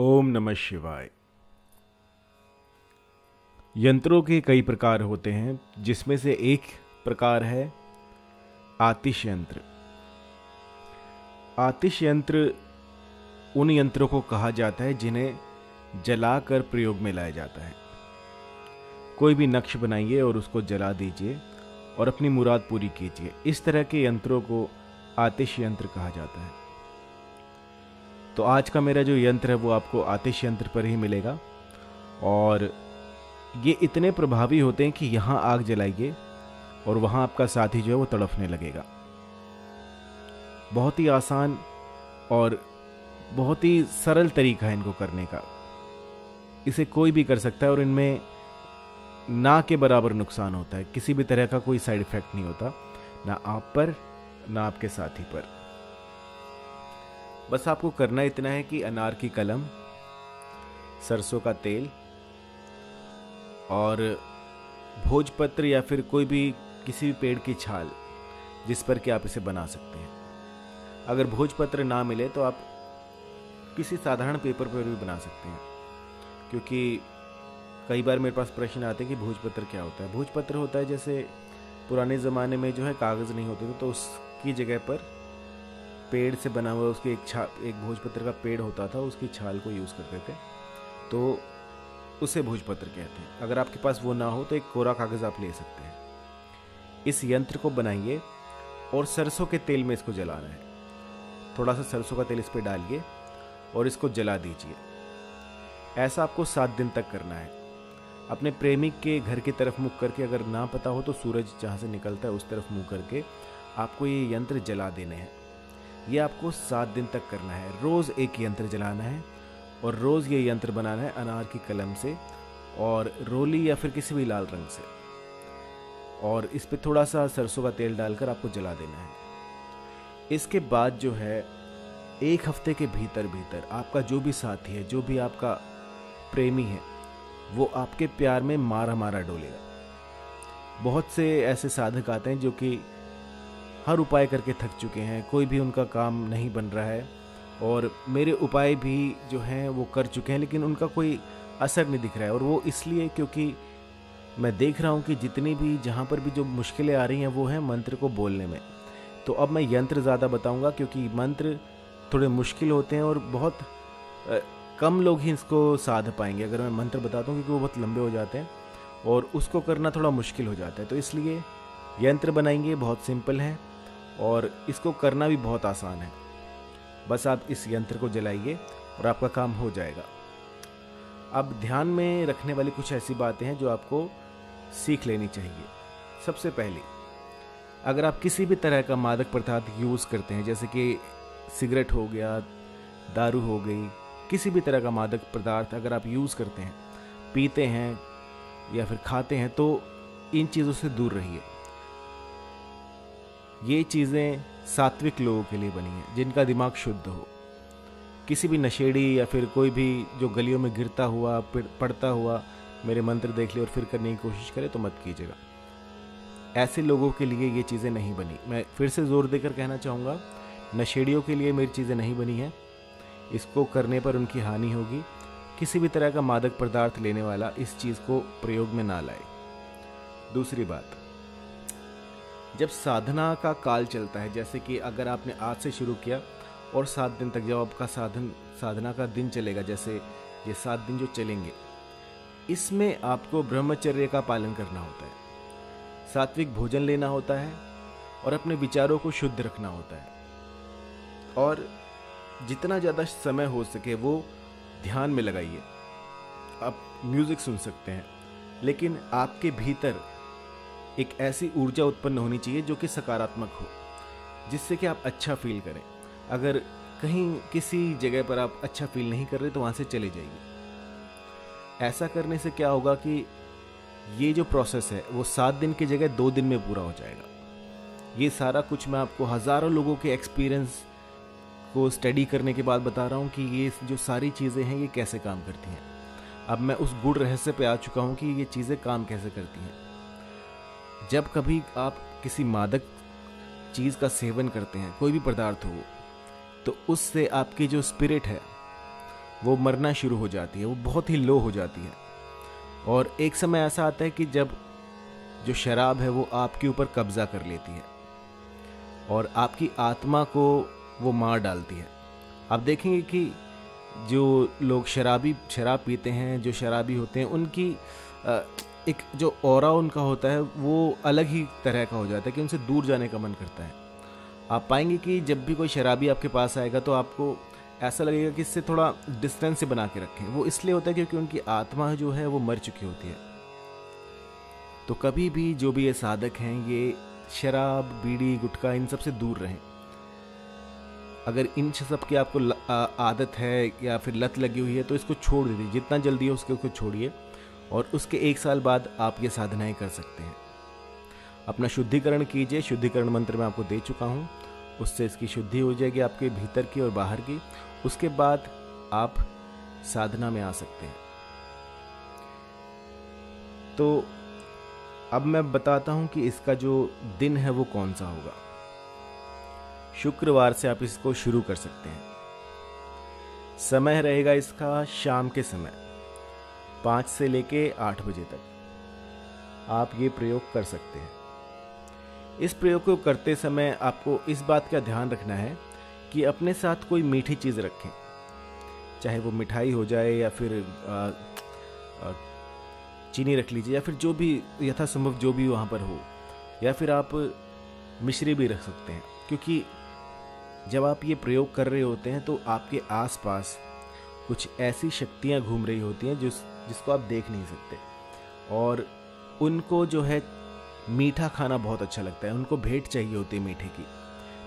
ओम नमः शिवाय। यंत्रों के कई प्रकार होते हैं, जिसमें से एक प्रकार है आतिश यंत्र आतिश यंत्र उन यंत्रों को कहा जाता है जिन्हें जलाकर प्रयोग में लाया जाता है। कोई भी नक्श बनाइए और उसको जला दीजिए और अपनी मुराद पूरी कीजिए। इस तरह के यंत्रों को आतिश यंत्र कहा जाता है। तो आज का मेरा जो यंत्र है वो आपको आतिश यंत्र पर ही मिलेगा। और ये इतने प्रभावी होते हैं कि यहाँ आग जलाइए और वहाँ आपका साथी जो है वो तड़फने लगेगा। बहुत ही आसान और बहुत ही सरल तरीका है इनको करने का। इसे कोई भी कर सकता है और इनमें ना के बराबर नुकसान होता है। किसी भी तरह का कोई साइड इफ़ेक्ट नहीं होता, ना आप पर, ना आपके साथी पर। बस आपको करना इतना है कि अनार की कलम, सरसों का तेल और भोजपत्र या फिर कोई भी किसी भी पेड़ की छाल जिस पर कि आप इसे बना सकते हैं। अगर भोजपत्र ना मिले तो आप किसी साधारण पेपर पर भी बना सकते हैं। क्योंकि कई बार मेरे पास प्रश्न आते हैं कि भोजपत्र क्या होता है? भोजपत्र होता है जैसे पुराने ज़माने में जो है कागज़ नहीं होते थे तो उसकी जगह पर पेड़ से बना हुआ उसके एक छा, एक भोजपत्र का पेड़ होता था, उसकी छाल को यूज़ करते थे। तो उसे भोजपत्र कहते हैं। अगर आपके पास वो ना हो तो एक कोरा कागज़ आप ले सकते हैं। इस यंत्र को बनाइए और सरसों के तेल में इसको जलाना है। थोड़ा सा सरसों का तेल इस पर डालिए और इसको जला दीजिए। ऐसा आपको सात दिन तक करना है। अपने प्रेमी के घर की तरफ़ मुख करके अगर ना पता हो तो सूरज जहाँ से निकलता है, उस तरफ़ मुँह करके आपको ये यंत्र जला देने हैं। ये आपको सात दिन तक करना है। रोज़ एक यंत्र जलाना है और रोज़ ये यंत्र बनाना है अनार की कलम से और रोली या फिर किसी भी लाल रंग से। और इस पर थोड़ा सा सरसों का तेल डालकर आपको जला देना है। इसके बाद जो है, एक हफ़्ते के भीतर भीतर आपका जो भी साथी है, जो भी आपका प्रेमी है, वो आपके प्यार में मारा मारा डोलेगा। बहुत से ऐसे साधक आते हैं जो कि हर उपाय करके थक चुके हैं, कोई भी उनका काम नहीं बन रहा है, और मेरे उपाय भी जो हैं, वो कर चुके हैं, लेकिन उनका कोई असर नहीं दिख रहा है, और वो इसलिए क्योंकि मैं देख रहा हूँ कि जितनी भी जहाँ पर भी जो मुश्किलें आ रही हैं, वो हैं मंत्र को बोलने में। तो अब मैं यंत्र ज़्यादा बताऊँगा, क्योंकि मंत्र थोड़े मुश्किल होते हैं और बहुत कम लोग ही इसको साध पाएँगे। अगर मैं मंत्र बताता हूँ क्योंकि वो बहुत लंबे हो जाते हैं, और उसको करना थोड़ा मुश्किल हो जाता है। तो इसलिए यंत्र बनाएँगे, बहुत सिंपल है। और इसको करना भी बहुत आसान है। बस आप इस यंत्र को जलाइए और आपका काम हो जाएगा। अब ध्यान में रखने वाली कुछ ऐसी बातें हैं जो आपको सीख लेनी चाहिए। सबसे पहले, अगर आप किसी भी तरह का मादक पदार्थ यूज़ करते हैं, जैसे कि सिगरेट हो गया, दारू हो गई, किसी भी तरह का मादक पदार्थ अगर आप यूज़ करते हैं, पीते हैं या फिर खाते हैं तो इन चीज़ों से दूर रहिए। ये चीज़ें सात्विक लोगों के लिए बनी हैं, जिनका दिमाग शुद्ध हो। किसी भी नशेड़ी या फिर कोई भी जो गलियों में गिरता हुआ पड़ता हुआ मेरे मंत्र देख ले और फिर करने की कोशिश करे तो मत कीजिएगा। ऐसे लोगों के लिए ये चीज़ें नहीं बनी। मैं फिर से ज़ोर देकर कहना चाहूँगा, नशेड़ियों के लिए मेरी चीज़ें नहीं बनी हैं। इसको करने पर उनकी हानि होगी। किसी भी तरह का मादक पदार्थ लेने वाला इस चीज़ को प्रयोग में ना लाए। दूसरी बात जब साधना का काल चलता है, जैसे कि अगर आपने आज से शुरू किया और सात दिन तक जब आपका साधन, साधना का दिन चलेगा, जैसे ये सात दिन जो चलेंगे, इसमें आपको ब्रह्मचर्य का पालन करना होता है। सात्विक भोजन लेना होता है और अपने विचारों को शुद्ध रखना होता है। और जितना ज़्यादा समय हो सके वो ध्यान में लगाइए। आप म्यूज़िक सुन सकते हैं, लेकिन आपके भीतर एक ऐसी ऊर्जा उत्पन्न होनी चाहिए जो कि सकारात्मक हो, जिससे कि आप अच्छा फील करें। अगर कहीं किसी जगह पर आप अच्छा फील नहीं कर रहे तो वहाँ से चले जाइए। ऐसा करने से क्या होगा कि ये जो प्रोसेस है, वो सात दिन की जगह दो दिन में पूरा हो जाएगा। ये सारा कुछ मैं आपको हज़ारों लोगों के एक्सपीरियंस को स्टडी करने के बाद बता रहा हूँ कि ये जो सारी चीज़ें हैं, ये कैसे काम करती हैं। अब मैं उस गुड़ रहस्य पे आ चुका हूँ कि ये चीज़ें काम कैसे करती हैं। जब कभी आप किसी मादक चीज़ का सेवन करते हैं, कोई भी पदार्थ हो तो उससे आपकी जो स्पिरिट है, वो मरना शुरू हो जाती है, वो बहुत ही लो हो जाती है। और एक समय ऐसा आता है कि जब जो शराब है, वो आपके ऊपर कब्जा कर लेती है और आपकी आत्मा को वो मार डालती है। आप देखेंगे कि जो लोग शराबी, शराब पीते हैं, जो शराबी होते हैं, उनकी एक जो और उनका होता है, वो अलग ही तरह का हो जाता है कि उनसे दूर जाने का मन करता है। आप पाएँगे कि जब भी कोई शराबी आपके पास आएगा तो आपको ऐसा लगेगा कि इससे थोड़ा डिस्टेंस से बना के रखें। वो इसलिए होता है क्योंकि उनकी आत्मा जो है, वो मर चुकी होती है। तो कभी भी जो भी ये साधक हैं, ये शराब, बीड़ी, गुटखा, इन सबसे दूर रहें। अगर इन सब की आपको आदत है या फिर लत लगी हुई है तो इसको छोड़ दीजिए। जितना जल्दी हो उसके उसको छोड़िए। और उसके एक साल बाद आप ये साधनाएँ कर सकते हैं। अपना शुद्धिकरण कीजिए। शुद्धिकरण मंत्र मैं आपको दे चुका हूँ। उससे इसकी शुद्धि हो जाएगी आपके भीतर की और बाहर की। उसके बाद आप साधना में आ सकते हैं। तो अब मैं बताता हूँ कि इसका जो दिन है वो कौन सा होगा। शुक्रवार से आप इसको शुरू कर सकते हैं। समय रहेगा इसका शाम के समय। पाँच से लेके आठ बजे तक। आप ये प्रयोग कर सकते हैं। इस प्रयोग को करते समय आपको इस बात का ध्यान रखना है कि अपने साथ कोई मीठी चीज़ रखें। चाहे वो मिठाई हो जाए या फिर आ, आ, चीनी रख लीजिए या फिर जो भी यथासंभव जो भी वहाँ पर हो। या फिर आप मिश्री भी रख सकते हैं। क्योंकि जब आप ये प्रयोग कर रहे होते हैं तो आपके आसपास कुछ ऐसी शक्तियाँ घूम रही होती हैं जिस जिसको आप देख नहीं सकते। और उनको जो है, मीठा खाना बहुत अच्छा लगता है। उनको भेंट चाहिए होती है मीठे की।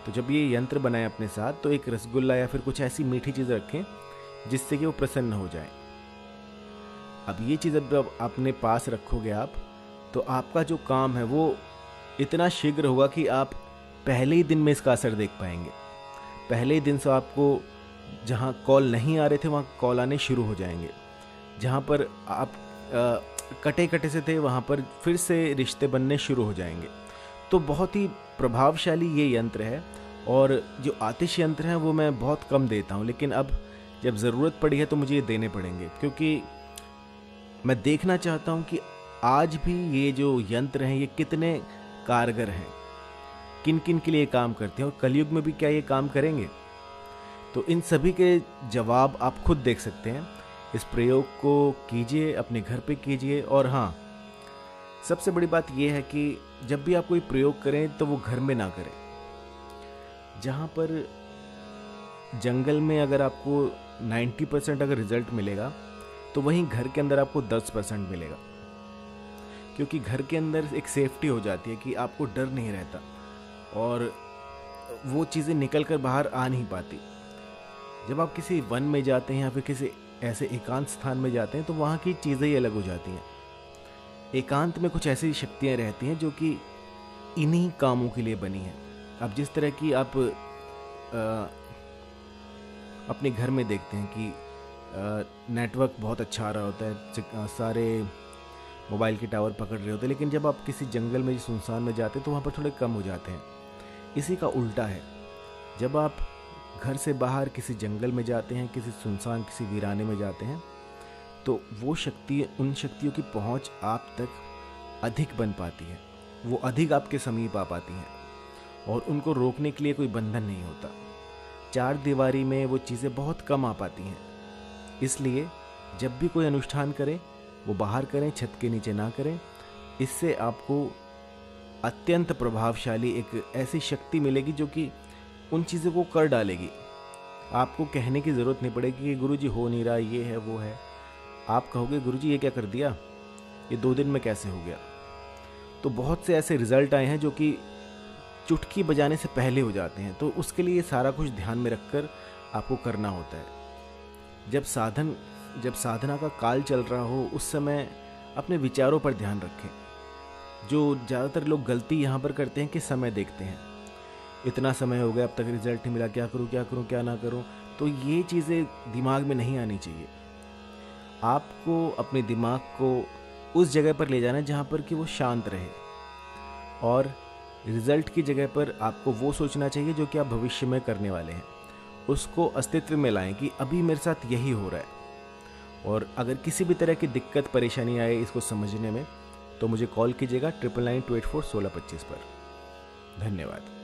तो जब ये यंत्र बनाए अपने साथ तो एक रसगुल्ला या फिर कुछ ऐसी मीठी चीज़ रखें, जिससे कि वो प्रसन्न हो जाए। अब ये चीज़ अब अपने पास रखोगे आप तो आपका जो काम है, वो इतना शीघ्र होगा कि आप पहले ही दिन में इसका असर देख पाएँगे। पहले ही दिन से आपको जहाँ कॉल नहीं आ रहे थे, वहाँ कॉल आने शुरू हो जाएँगे। जहाँ पर आप कटे कटे से थे, वहाँ पर फिर से रिश्ते बनने शुरू हो जाएँगे। तो बहुत ही प्रभावशाली ये यंत्र है और जो आतिश यंत्र हैं, वो मैं बहुत कम देता हूँ, लेकिन अब जब ज़रूरत पड़ी है तो मुझे ये देने पड़ेंगे। क्योंकि मैं देखना चाहता हूँ कि आज भी ये जो यंत्र हैं, ये कितने कारगर हैं। किन किन के लिए काम करते हैं और कलयुग में भी क्या ये काम करेंगे? तो इन सभी के जवाब आप खुद देख सकते हैं। इस प्रयोग को कीजिए, अपने घर पे कीजिए। और हाँ सबसे बड़ी बात यह है कि जब भी आप कोई प्रयोग करें तो वो घर में ना करें। जहाँ पर जंगल में अगर आपको 90 परसेंट अगर रिज़ल्ट मिलेगा तो वहीं घर के अंदर आपको 10 परसेंट मिलेगा। क्योंकि घर के अंदर एक सेफ्टी हो जाती है कि आपको डर नहीं रहता और वो चीज़ें निकल कर बाहर आ नहीं पाती। जब आप किसी वन में जाते हैं या फिर किसी ऐसे एकांत स्थान में जाते हैं तो वहाँ की चीज़ें ही अलग हो जाती हैं। एकांत में कुछ ऐसी शक्तियाँ रहती हैं जो कि इन्हीं कामों के लिए बनी हैं। अब जिस तरह की आप आ, अपने घर में देखते हैं कि नेटवर्क बहुत अच्छा आ रहा होता है सारे मोबाइल के टावर पकड़ रहे होते हैं लेकिन जब आप किसी जंगल में सुनसान में जाते हैं तो वहाँ पर थोड़े कम हो जाते हैं। इसी का उल्टा है। जब आप घर से बाहर किसी जंगल में जाते हैं, किसी सुनसान, किसी वीराने में जाते हैं तो वो शक्ति, उन शक्तियों की पहुँच आप तक अधिक बन पाती है। वो अधिक आपके समीप आ पाती हैं और उनको रोकने के लिए कोई बंधन नहीं होता। चार दीवारी में वो चीज़ें बहुत कम आ पाती हैं। इसलिए जब भी कोई अनुष्ठान करें, वो बाहर करें, छत के नीचे ना करें। इससे आपको अत्यंत प्रभावशाली एक ऐसी शक्ति मिलेगी जो कि उन चीज़ों को कर डालेगी। आपको कहने की ज़रूरत नहीं पड़ेगी कि गुरु जी हो नहीं रहा, ये है, वो है। आप कहोगे गुरु जी ये क्या कर दिया? ये दो दिन में कैसे हो गया? तो बहुत से ऐसे रिज़ल्ट आए हैं जो कि चुटकी बजाने से पहले हो जाते हैं। तो उसके लिए सारा कुछ ध्यान में रखकर आपको करना होता है। जब साधन, जब साधना का काल चल रहा हो, उस समय अपने विचारों पर ध्यान रखें। जो ज़्यादातर लोग गलती यहाँ पर करते हैं कि समय देखते हैं। इतना समय हो गया, अब तक रिज़ल्ट नहीं मिला, क्या करूँ क्या करूँ, क्या ना करूँ? तो ये चीज़ें दिमाग में नहीं आनी चाहिए। आपको अपने दिमाग को उस जगह पर ले जाना है जहाँ पर कि वो शांत रहे। और रिज़ल्ट की जगह पर आपको वो सोचना चाहिए जो कि आप भविष्य में करने वाले हैं। उसको अस्तित्व में लाएँ कि अभी मेरे साथ यही हो रहा है। और अगर किसी भी तरह की दिक्कत, परेशानी आए इसको समझने में तो मुझे कॉल कीजिएगा triple nine two eight four सोलह पच्चीस पर। धन्यवाद।